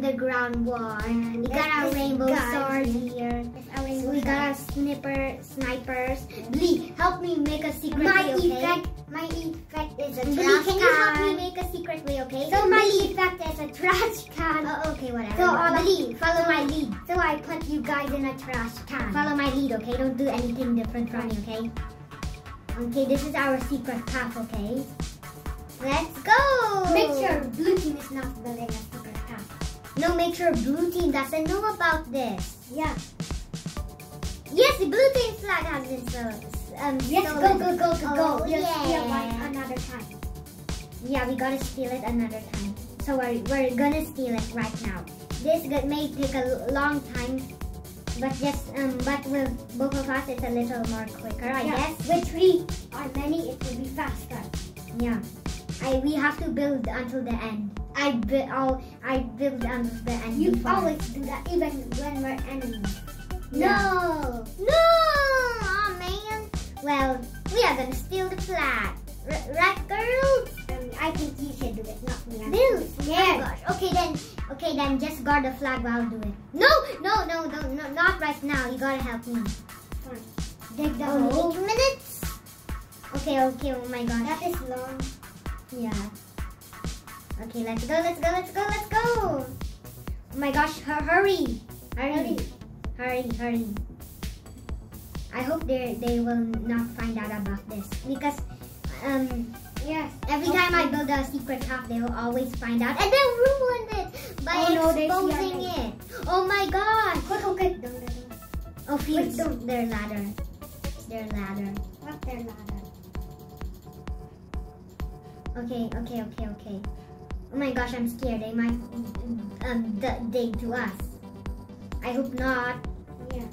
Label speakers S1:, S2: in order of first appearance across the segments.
S1: the underground war. We got our rainbow swords
S2: here. rainbow
S1: We got our sniper snipers. Billie, help me make a secret
S2: My
S1: way, okay?
S2: effect, my effect is a trash
S1: can can you help me make a secret way, okay?
S2: So my effect is a trash can.
S1: Oh, okay, whatever.
S2: So uh, of-
S1: follow my lead.
S2: So I put you guys in a trash can.
S1: Follow my lead, okay? Don't do anything different from me, okay? Okay, this is our secret path, okay? Let's go!
S2: Make sure blue team is not building secret path.
S1: No, make sure blue team doesn't know about this.
S2: Yeah.
S1: Yes, the blue team flag has been so, um,
S2: Yes, go,
S1: stolen.
S2: go, go, go, go.
S1: Oh,
S2: You'll steal
S1: yeah.
S2: another time.
S1: Yeah, we gotta steal it another time. So we're, we're gonna steal it right now. This may take a long time, but just um, but with both of us, it's a little more quicker, I
S2: Yeah.
S1: guess.
S2: With three or many, it will be faster.
S1: Yeah. I we have to build until the end. I build all I build until the.
S2: You always do that, even when we're enemies. No.
S1: No, oh man. Well, we are gonna steal the flag, R- right, girls?
S2: Um, I think you should do it, not me. I'm
S1: Bill, oh my gosh. Okay then, okay then, just guard the flag while I do it. No, no, no, no, no, not right now. You gotta help me.
S2: Fine. Dig the
S1: Only
S2: hole.
S1: eight minutes. Okay, okay. Oh my gosh.
S2: That is long.
S1: Yeah. Okay, let's go, let's go, let's go, let's go. Oh my gosh, hu- hurry. Hurry. Hurry, hurry. I hope they they will not find out about this because um
S2: Yes.
S1: every time I build a secret path they will always find out and they'll ruin it by
S2: Oh, no,
S1: exposing it. Oh my gosh.
S2: Quick, quick, quick. Don't, don't, don't.
S1: Oh,
S2: don't.
S1: their ladder. Their ladder.
S2: What's their ladder?
S1: Okay, okay, okay, okay. Oh my gosh, I'm scared. They might um dig to us. I hope not.
S2: Yeah.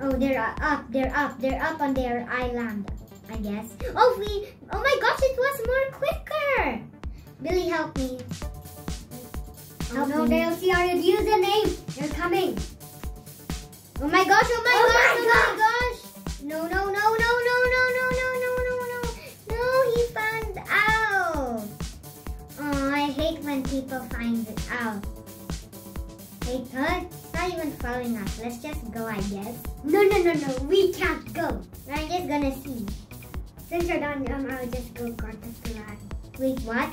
S1: Oh, they're up. They're up. They're up on their island. I guess. Oh, we. Oh my gosh, it was more quicker. Billie, help me.
S2: Oh
S1: Help
S2: no,
S1: me.
S2: they'll see our username. They're coming.
S1: Oh my gosh! Oh my
S2: Oh
S1: gosh!
S2: my
S1: oh my gosh! No! No! No! No! People find it out. Hey, huh? It's not even following us. Let's just go, I guess.
S2: No, no, no, no. We can't go.
S1: I'm just gonna see.
S2: Since you're done, um, I'll just go guard the flag.
S1: Wait, what?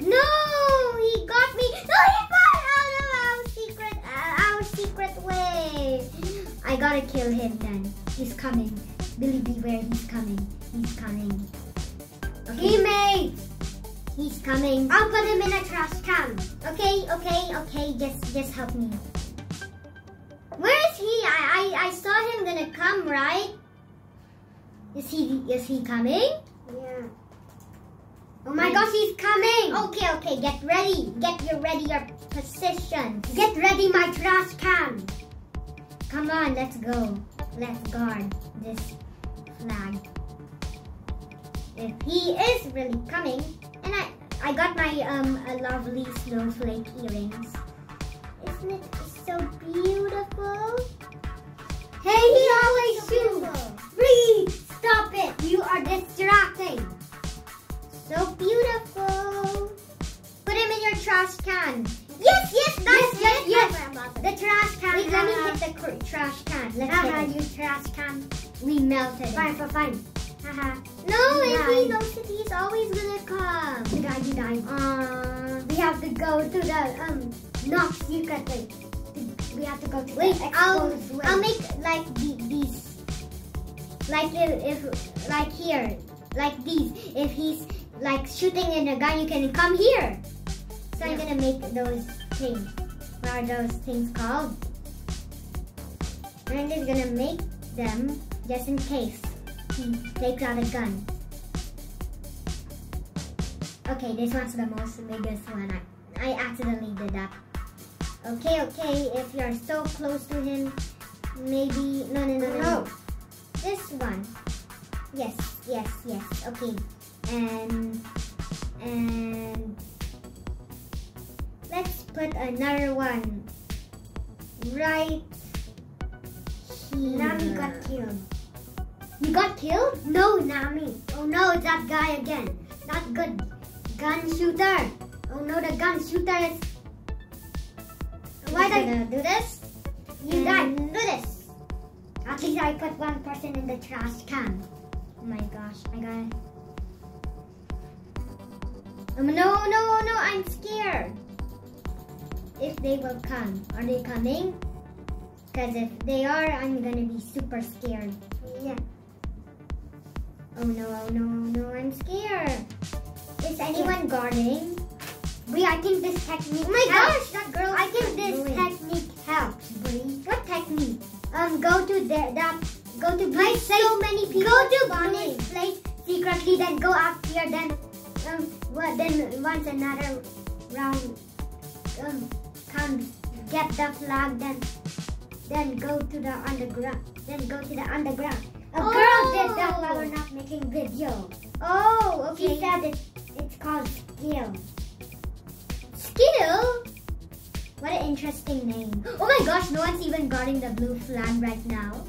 S1: No! He got me! No, he got out of our secret, uh, our secret way! I gotta kill him then. He's coming. Billie, beware, he's coming. He's coming. Okay,
S2: Teammates!
S1: he's coming.
S2: I'll put him in a trash can.
S1: Okay, okay, okay, just just help me. Where is he? I I, I saw him gonna come, right? Is he is he coming?
S2: Yeah. Oh my gosh, he's coming!
S1: Okay, okay, get ready. Get your ready your position.
S2: Get ready, my trash can.
S1: Come on, let's go. Let's guard this flag. If he is really coming, and I I got my um a lovely snowflake earrings. Isn't it so beautiful?
S2: Hey, he always shoots. Bree, stop it. You are distracting.
S1: So beautiful. Put him in your trash can. Yes, yes, that's
S2: Yes, yes,
S1: That's what I'm about to
S2: The trash can.
S1: Wait, let me hit the trash can. Let's hit it.
S2: you trash can.
S1: We melted it.
S2: Fine, fine, fine. Haha.
S1: No, if he
S2: Nice.
S1: knows it, he's always gonna come.
S2: You died, you died.
S1: Uh,
S2: We have to go to the um not secret way. We have to go to
S1: wait,
S2: the
S1: I'll. I'll make like the, these, like if, if like here, like these. If he's like shooting in a gun, you can come here. So I'm gonna make those things. What are those things called? I'm just gonna make them just in case he takes out a gun. Okay, this one's the most biggest one. I, I accidentally did that. Okay, okay, if you're so close to him, maybe, no, no, no, no, no. This one. Yes, yes, yes, okay. And, and, let's put another one right here.
S2: Nami got killed.
S1: You got killed?
S2: No, Nami. Oh no, it's that guy again. Not good. Gun shooter. Oh no, the gun shooter is. Why did
S1: gonna do this?
S2: you
S1: And
S2: die?
S1: Do this.
S2: At least I put one person in the trash can.
S1: Oh my gosh, I got it. Um, no, no, no, I'm scared. If they will come. Are they coming? Because if they are, I'm gonna be super scared.
S2: Yeah.
S1: Oh no, oh no, oh no, I'm scared. Is anyone guarding?
S2: Brie, I think this technique.
S1: Oh my
S2: helps.
S1: gosh, that girl.
S2: I think this
S1: doing.
S2: technique helps, Brie.
S1: What technique?
S2: Um, go to the that go to Blue's
S1: so many people
S2: Go to. Blue's place secretly, then go up here, then um, what? Then once another round um comes, get the flag, then then go to the underground, then go to the underground. A girl did that while
S1: Oh.
S2: we're not making video.
S1: Oh,
S2: She
S1: okay.
S2: said it, it's called skill.
S1: Skill? What an interesting name. Oh my gosh, no one's even guarding the blue flag right now.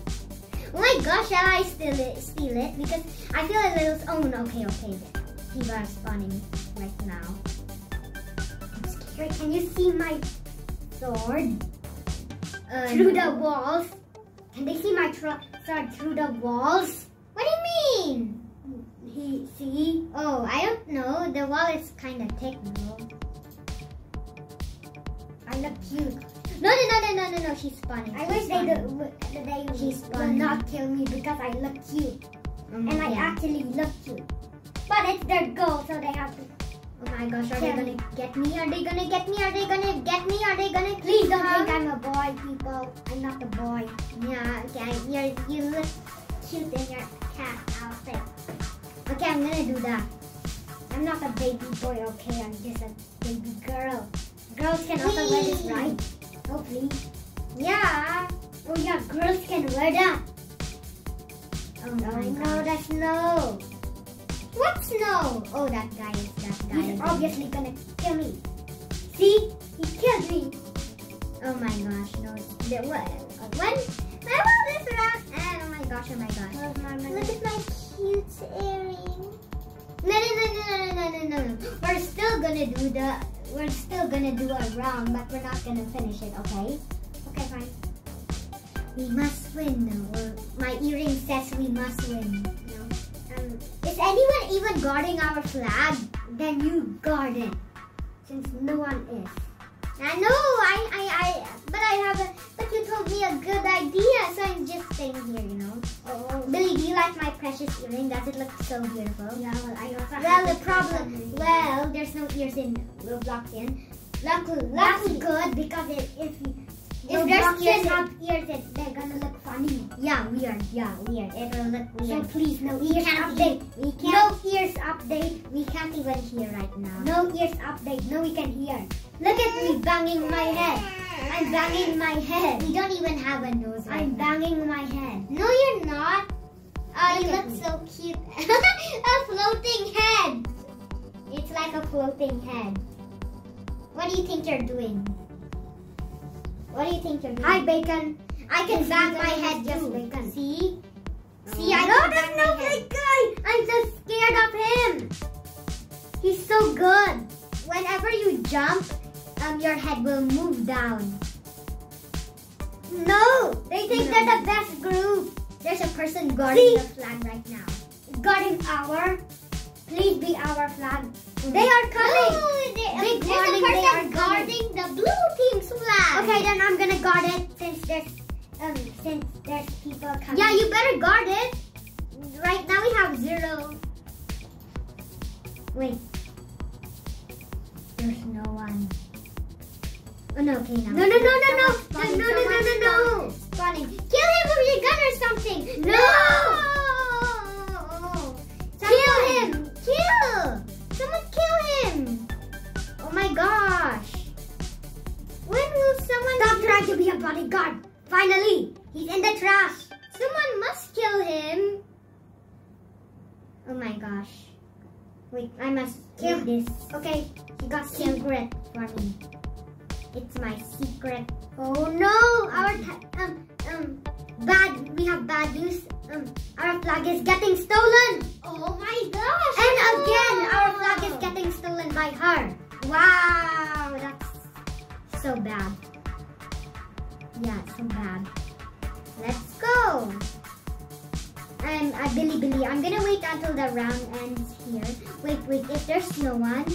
S1: Oh my gosh, shall I steal it? Steal it? Because I feel a little. Oh no, okay, okay. People are spawning right now.
S2: I'm scared. Can you see my sword
S1: Uh,
S2: through
S1: no.
S2: the walls? Can they see my tr- sword through the walls?
S1: What do you mean?
S2: He see?
S1: Oh, I don't know. The wall is kind of thick, no.
S2: I look cute.
S1: No, no, no, no, no, no, no. She's spawning.
S2: I wish they do, they
S1: She's
S2: will not kill me because I look cute
S1: Um,
S2: and I actually look cute. But it's their goal, so they have to.
S1: Oh my gosh, are they gonna get me? Are they gonna get me? Are they gonna get me? Are they gonna
S2: Please don't think I'm a boy, people. I'm not a boy.
S1: Cute in your cat outfit. Okay, I'm gonna do that.
S2: I'm not a baby boy, okay? I'm just a baby girl. Girls can also wear this, right? Oh, please.
S1: Yeah.
S2: Oh, yeah, girls can wear that.
S1: Oh
S2: Oh,
S1: my
S2: no, that's no.
S1: What snow? Oh, that guy is that guy.
S2: He's obviously gonna kill me. See? He killed me.
S1: Oh my gosh, no. The, what? When? Oh my gosh, oh my gosh. Look at my cute earring. No, no, no, no, no, no, no, no. We're still gonna do the, we're still gonna do a round, but we're not gonna finish it, okay?
S2: Okay, fine.
S1: We must win, or my earring says we must win.
S2: Um,
S1: is anyone even guarding our flag?
S2: Then you guard it, since no one is.
S1: I know, I, I, I, but I haven't. Told me a good idea, so I'm just staying here. You know.
S2: Oh,
S1: Billie, do you like my precious earring? Does it look so beautiful?
S2: yeah, well, I also
S1: Well, the problem, well, there's no ears in Roblox in. Luckily,
S2: That's
S1: luckily,
S2: good because it, if you,
S1: If there's ears
S2: have ears, it, they're gonna look funny.
S1: yeah, weird, yeah, weird. It will look
S2: So
S1: weird.
S2: please, no
S1: We
S2: ears update.
S1: We
S2: No
S1: can't.
S2: ears update.
S1: We can't even hear right now.
S2: No ears update. No, we can hear. Look at me banging my head. I'm banging my head.
S1: We don't even have a nose right
S2: I'm
S1: now.
S2: banging my head.
S1: No, you're not. Oh, you
S2: Look at
S1: look
S2: me.
S1: so cute. a floating head. It's like a floating head. What do you think you're doing? What do you think you're doing?
S2: Hi, bacon.
S1: I can bang my head
S2: just bacon.
S1: See? See, I
S2: no,
S1: can
S2: that's
S1: bang
S2: not
S1: my head.
S2: that guy. I'm so scared of him. He's so good.
S1: Whenever you jump, um, your head will move down.
S2: No, they think
S1: No.
S2: they're the best group.
S1: There's a person guarding
S2: See?
S1: the flag right now.
S2: Guarding our, please be our flag. They are coming.
S1: No, they, um,
S2: Big
S1: there's
S2: warning,
S1: a
S2: they are
S1: guarding the blue team's flag.
S2: Okay, then I'm gonna guard it since there's, um, since there's people coming.
S1: Yeah, you better guard it. Right now we have zero. Wait. There's no one. Oh no, okay now.
S2: No, no, no, no, no, no, no, no, no, no, no.
S1: Spawning. Kill him with your gun or something.
S2: No.
S1: Kill someone
S2: Stop trying to be a bodyguard. Finally, he's in the trash.
S1: Someone must kill him. Oh my gosh. Wait, I must
S2: Kill.
S1: this.
S2: Okay,
S1: He got secret for me. It's my secret.
S2: Oh no, our um um bad. We have bad news.
S1: um, our flag is getting stolen.
S2: Oh my gosh!
S1: And again, our flag is getting stolen by her. Wow, that's so bad. Yeah, it's so bad. Let's go. I'm uh, Billie Billie. I'm gonna wait until the round ends here. Wait, wait. If there's no one,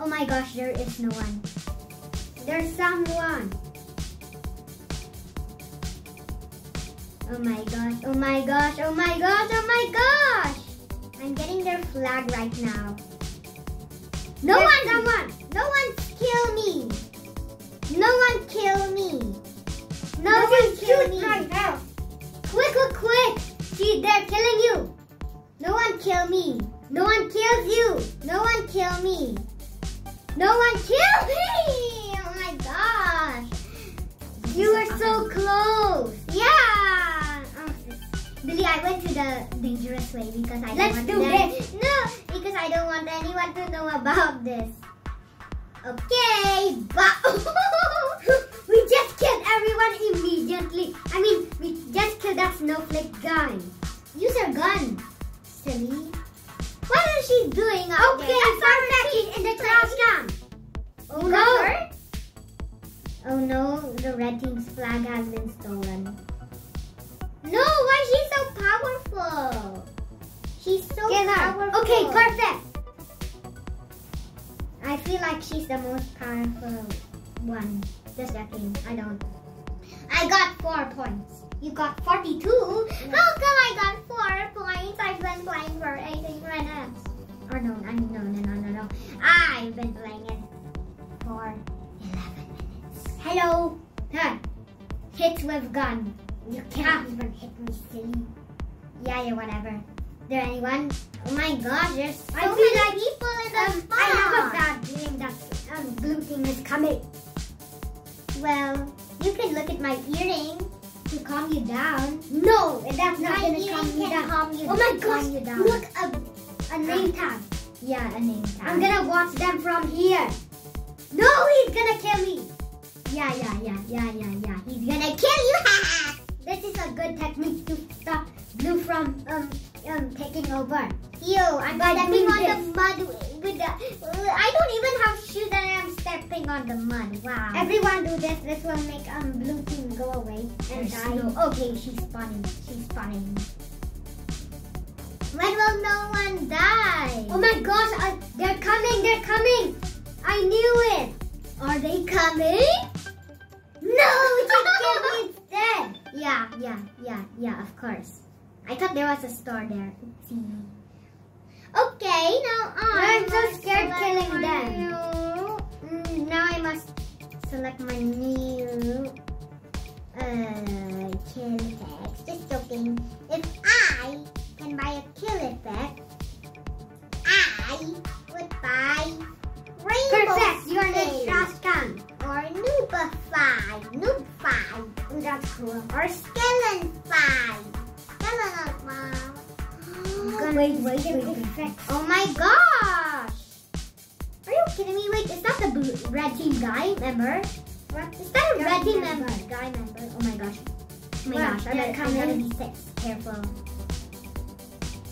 S1: oh my gosh, there is no one. There's someone. Oh my gosh, oh my gosh, oh my gosh, oh my gosh! I'm getting their flag right now. No
S2: There's
S1: one, someone, no one kill me. No one kill me. No
S2: No,
S1: one kill me. Quick, quick, quick! See, they're killing you. No one kill me. No one kills you. No one kill me. No one kill me. Oh my gosh. You were so close. Yeah. Oh, Billie, I went to the dangerous way because I don't
S2: Let's
S1: want
S2: do this.
S1: No, because I don't want anyone to know about this. Okay, but been playing it for 11 minutes. Hello. Huh. Hits with gun. You can't even hit me, silly. Yeah, yeah, whatever. There anyone? Oh my gosh, there's so
S2: I feel
S1: many
S2: like-
S1: people in the
S2: um. I have a
S1: bad feeling that um, blue thing is coming. Well, you can look at my earring to calm you down. No, that's not
S2: My
S1: gonna calm you down.
S2: calm you
S1: oh my gosh,
S2: Calm you down.
S1: look, a, a name tag. Yeah, a name tag. I'm gonna watch them from here. No, he's gonna kill me. Yeah, yeah, yeah, yeah, yeah, yeah. He's gonna kill you. this is a good technique to stop Blue from um um taking over. Ew, I'm
S2: By
S1: stepping on
S2: this.
S1: the mud with the. I don't even have shoes and I'm stepping on the mud. Wow.
S2: Everyone do this. This will make um blue team go away and
S1: There's
S2: die.
S1: no- okay, she's spawning. She's spawning. When will no one die? Oh my gosh, I, they're coming, they're coming. I knew it. Are they coming? No, killed me instead. Yeah, yeah, yeah, yeah, of course. I thought there was a store there. Okay, now
S2: I'm so scared killing them.
S1: Mm, now I must select my new uh, kill effects. Just joking. If I buy a kill effect, I would buy Rainbow
S2: Perfect. You're the
S1: Stage
S2: trash can.
S1: or Noobify, Noobify,
S2: Oh, that's cool.
S1: or Skeletonfy, Skeletonfy.
S2: Wait, wait, wait, wait.
S1: Oh my gosh! Are you kidding me? Wait, is that the blue, red team guy member?
S2: What?
S1: Is that a red team
S2: member.
S1: Guy member? Oh my gosh. Oh my gosh, I
S2: they're
S1: gotta, I gotta be sa- careful.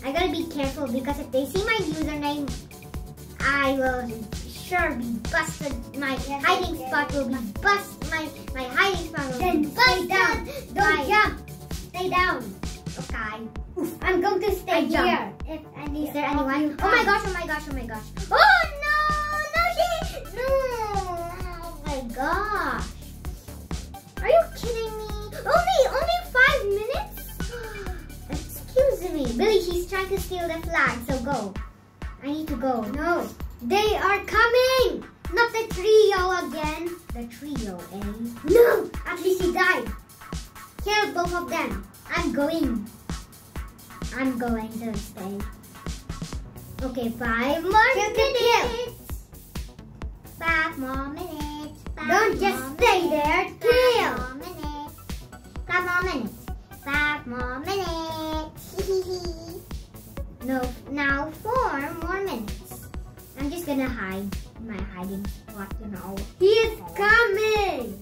S1: I gotta be careful because if they see my username, I will sure be busted. My hiding spot will be bust. My my hiding spot will
S2: Then
S1: be
S2: stay down. Don't
S1: by-
S2: jump. Stay down.
S1: Okay.
S2: I'm going to stay
S1: I
S2: here. If any,
S1: Is there anyone? Oh my gosh, oh my gosh, oh my gosh. Oh no! No. No! Oh my gosh. Billie, she's trying to steal the flag, so go. I need to go.
S2: No, they are coming.
S1: Not the trio again. The trio, eh?
S2: No, at least he died.
S1: Kill both of them. I'm going. I'm going to stay. Okay, five more
S2: Kill, kill,
S1: minutes. Five more minutes. Five
S2: Don't just stay
S1: minutes.
S2: there.
S1: Five
S2: Kill.
S1: more minutes. Five more minutes. Five more minutes. No, now four more minutes. I'm just gonna hide my hiding spot, you know.
S2: He is coming.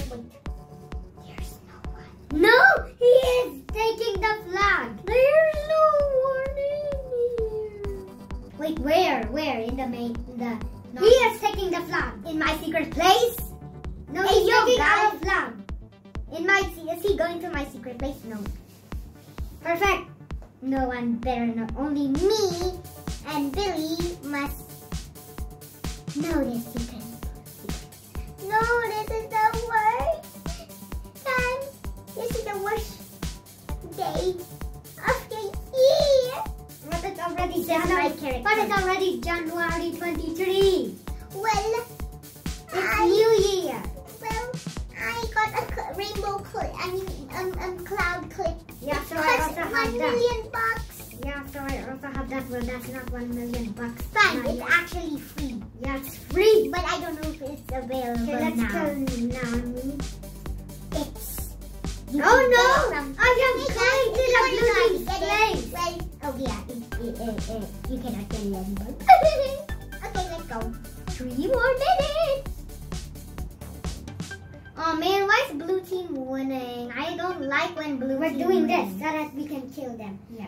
S2: Oh
S1: man, why is blue team winning? I don't like when blue
S2: We're doing this
S1: wins.
S2: so that we can kill them.
S1: Yeah.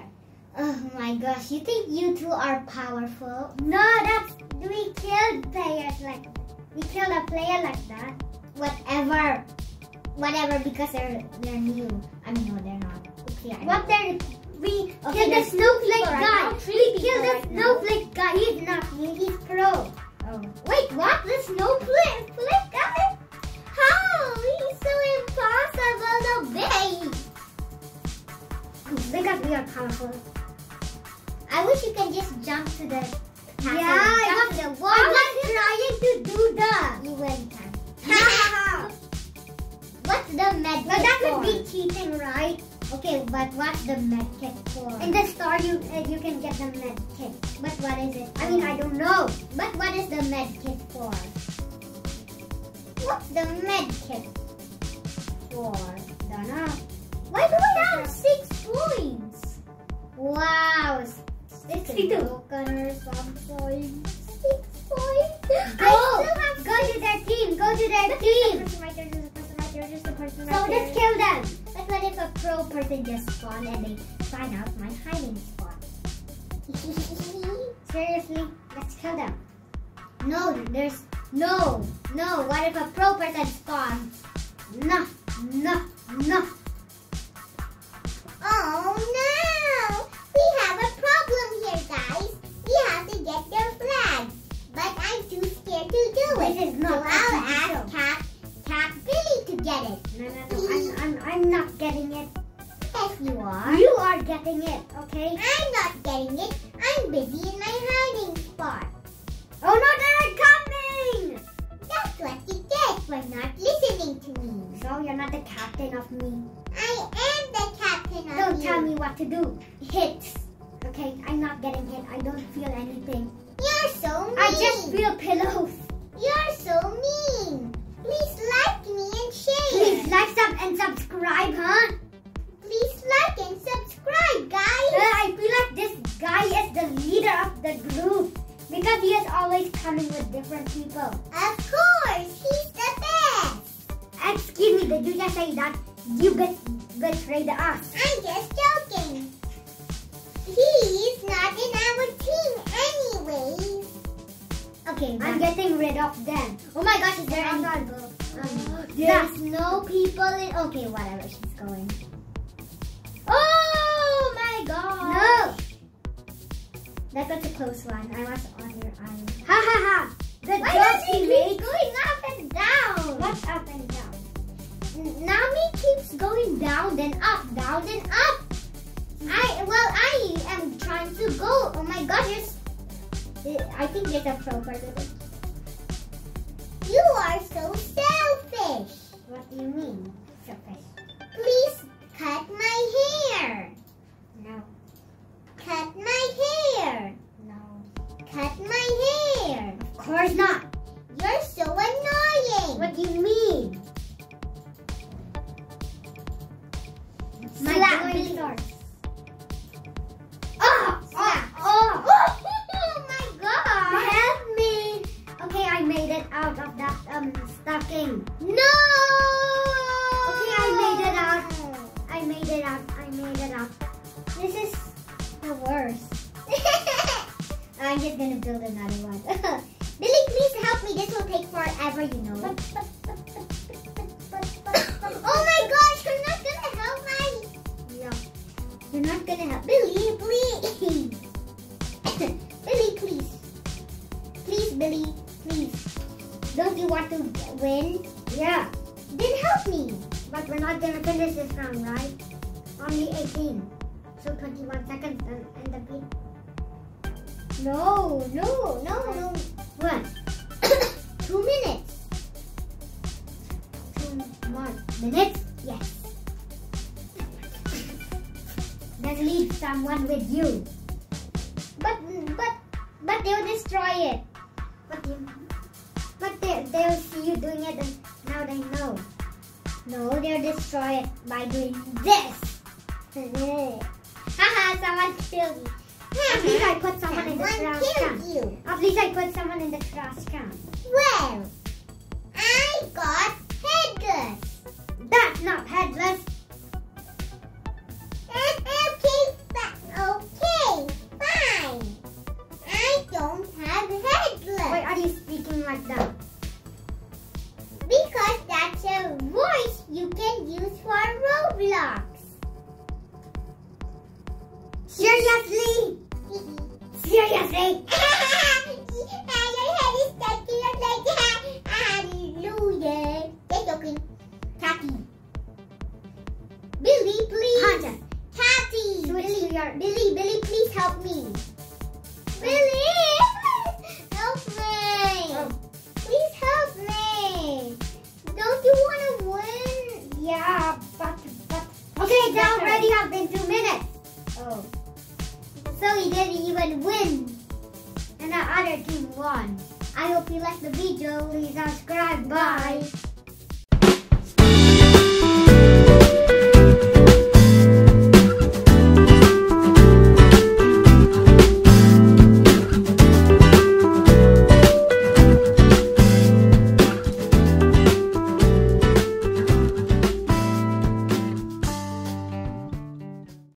S1: Oh my gosh, you think you two are powerful?
S2: No, that's we killed players like we killed a player like that.
S1: Whatever. Whatever, because they're they're new. I mean, no, they're not. Okay, I
S2: What there? We
S1: Okay,
S2: killed the snowflake guy.
S1: now,
S2: we killed the
S1: right now.
S2: snowflake guy. He's not new. He's pro.
S1: Oh.
S2: Wait, what? The snowflake guy?
S1: How? He's so impossible.
S2: Because we are powerful.
S1: I wish you can just jump to the castle.
S2: Yeah,
S1: jump
S2: I
S1: to the wall.
S2: I was trying to do that.
S1: You can.
S2: but
S1: What's the med kit
S2: that
S1: for?
S2: would be cheating, right?
S1: Okay, but what's the med kit for?
S2: In the store, you uh, you can get the med kit.
S1: but what is it?
S2: I mean, I don't know.
S1: But what is the med kit for? What's the med kit for?
S2: Don't know.
S1: Why do I have six points? Wow,
S2: Sixty-two.
S1: broken or some points. Six points.
S2: Go.
S1: I still oh, have
S2: Go to their team. Go to their team.
S1: right there, there's a person right there, there's a person
S2: So let's kill them.
S1: But what if a pro person just spawned and they find out my hiding spot?
S2: Seriously, let's kill them.
S1: no, there's no, no. What if a pro person spawns?
S2: No, no, no.
S1: Oh no! We have a problem here, guys. We have to get their flag, but I'm too scared to do it.
S2: This is not
S1: so I'll ask Cat, Cat Billie to get it.
S2: No, no, no. I'm, I'm, I'm not getting it.
S1: Yes, you are.
S2: You are getting it, okay?
S1: I'm not getting it. I'm busy in my hiding spot. For not listening to me.
S2: So you're not the captain of me.
S1: I am the captain of me.
S2: Don't
S1: you.
S2: tell me what to do. Hits. Okay, I'm not getting hit. I don't feel anything.
S1: You're so mean.
S2: I just feel pillows.
S1: You're so mean. Please like me and share.
S2: Please like, sub, and subscribe, huh?
S1: Please like and subscribe,
S2: Uh,
S1: guys.
S2: I feel like this guy is the leader of the group because he is always coming with different people.
S1: Of course, he's the best.
S2: Excuse me, did you just say that? You bet betrayed us.
S1: I'm just joking. He's not in our team anyways. Okay,
S2: I'm getting rid of them.
S1: Oh my gosh, is there any?
S2: Um,
S1: There's no people in. Okay, whatever. She's going. That was a close one. I was on your island.
S2: Ha ha ha! The
S1: Why does he keep going up and down?
S2: What's up and down?
S1: Nami keeps going down, then up, down, then up. I well, I am trying to go. Oh my god, there's. I think there's a pro person. You are so selfish.
S2: What do you mean?
S1: My
S2: Slap
S1: going
S2: me.
S1: Don't you want to win?
S2: Yeah.
S1: Then help me.
S2: But we're not gonna finish this round, right? Only 18. So 21 seconds and end the beat.
S1: No, no, no, no.
S2: What?
S1: Two minutes.
S2: Two more minutes?
S1: Yes.
S2: Then leave someone with you.
S1: But, but, but they'll destroy it.
S2: But you, they'll see you doing it and now they know.
S1: No, they'll destroy it by doing this. Haha, someone killed me.
S2: At least I put someone in the trash can. At least I put someone in the trash can.